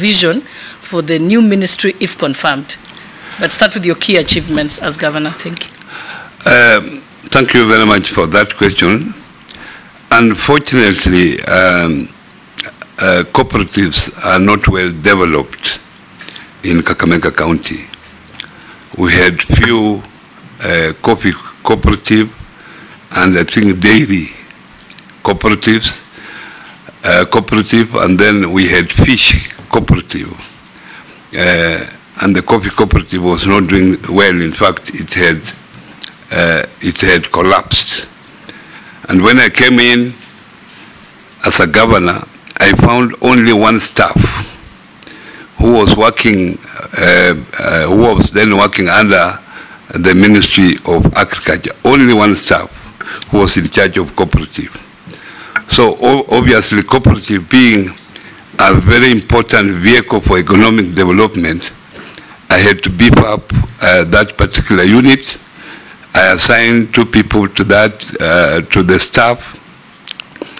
vision for the new ministry if confirmed. But start with your key achievements as governor. Thank you. Um, thank you very much for that question. Unfortunately, um, uh, cooperatives are not well developed in Kakamega County. We had few uh, coffee cooperative and I think dairy cooperatives, uh, cooperative, and then we had fish cooperative. Uh, and the coffee cooperative was not doing well. In fact, it had uh, it had collapsed. And when I came in as a governor, I found only one staff who was working, uh, uh, who was then working under the Ministry of Agriculture. Only one staff who was in charge of cooperative. So obviously, cooperative being a very important vehicle for economic development, I had to beef up uh, that particular unit. I assigned two people to that, uh, to the staff,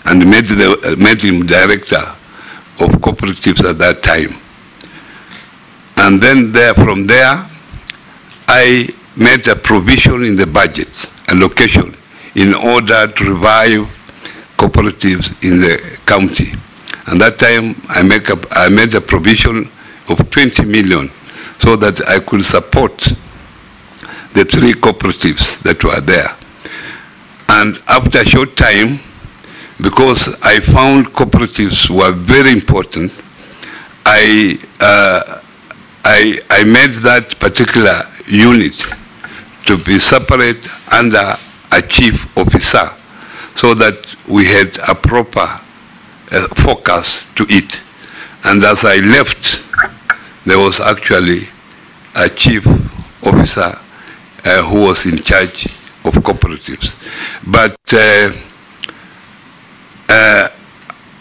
and made, the, uh, made him director of cooperatives at that time. And then there, from there, I made a provision in the budget, allocation, in order to revive cooperatives in the county. And that time, I, make a, I made a provision of 20 million so that I could support the three cooperatives that were there. And after a short time, because I found cooperatives were very important, I, uh, I, I made that particular unit to be separate under a chief officer so that we had a proper uh, focus to it. And as I left, there was actually a chief officer uh, who was in charge of cooperatives. But uh, uh,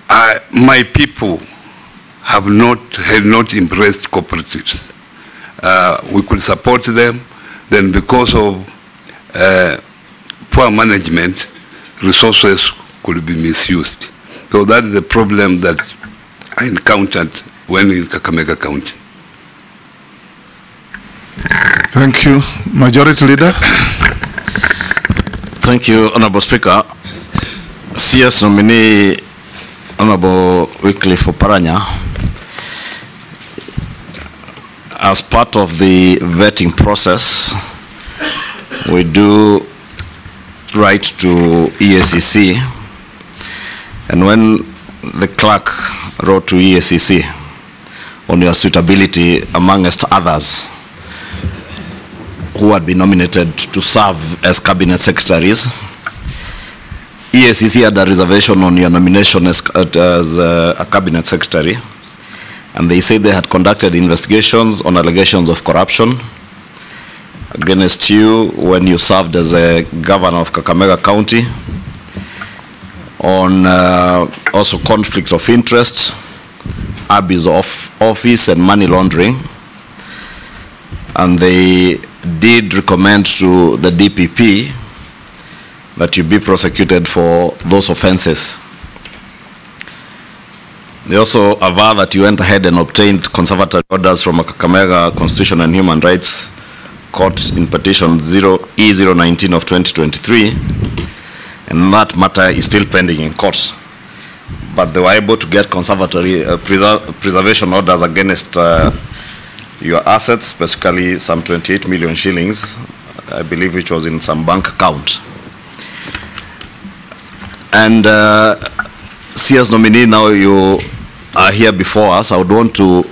I, my people have not, had not embraced cooperatives. Uh, we could support them, then because of uh, poor management, resources could be misused. So that is the problem that I encountered when in Kakamega County. Thank you. Majority Leader. Thank you, Honorable Speaker. CS nominee Honorable Wycliffe Oparanya, as part of the vetting process, we do write to EACC, and when the clerk wrote to EACC on your suitability amongst others, who had been nominated to serve as cabinet secretaries. EACC had a reservation on your nomination as, as a cabinet secretary, and they said they had conducted investigations on allegations of corruption against you when you served as a governor of Kakamega County, on uh, also conflicts of interest, abuse of office, and money laundering. And they did recommend to the DPP that you be prosecuted for those offenses. They also aver that you went ahead and obtained conservatory orders from a Kakamega Constitution and Human Rights Court in petition 0 E019 of 2023, and that matter is still pending in court. But they were able to get conservatory uh, preser preservation orders against uh, your assets, specifically some 28 million shillings, I believe which was in some bank account. And uh, CS nominee, now you are here before us, I would want to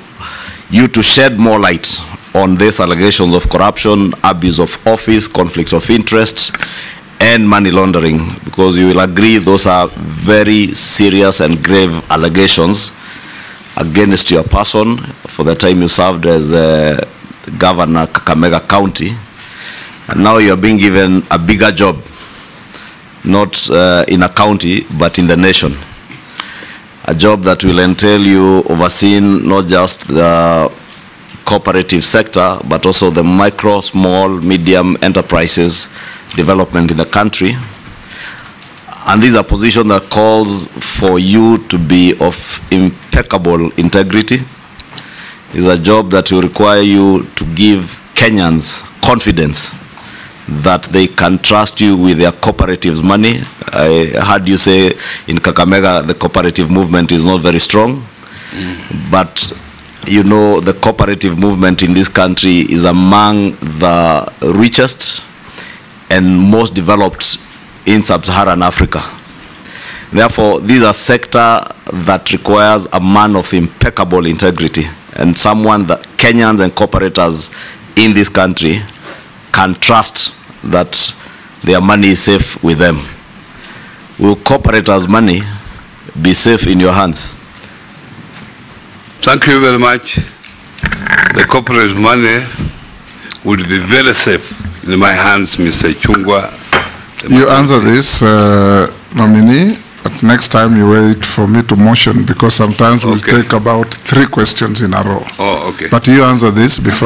you to shed more light on these allegations of corruption, abuse of office, conflicts of interest, and money laundering, because you will agree those are very serious and grave allegations against your person for the time you served as uh, governor of Kakamega County. And now you're being given a bigger job, not uh, in a county, but in the nation. A job that will entail you overseeing not just the cooperative sector, but also the micro, small, medium enterprises development in the country. And this is a position that calls for you to be of impeccable integrity, It's a job that will require you to give Kenyans confidence that they can trust you with their cooperatives money. I heard you say in Kakamega the cooperative movement is not very strong, mm. but you know the cooperative movement in this country is among the richest and most developed in sub-Saharan Africa. Therefore, these are sector that requires a man of impeccable integrity and someone that Kenyans and cooperators in this country can trust that their money is safe with them. Will cooperators' money be safe in your hands? Thank you very much. The corporate money would be very safe in my hands, Mr. Chungwa. You answer this, uh, nominee, but next time you wait for me to motion because sometimes we'll Okay. take about three questions in a row. Oh, okay. But you answer this before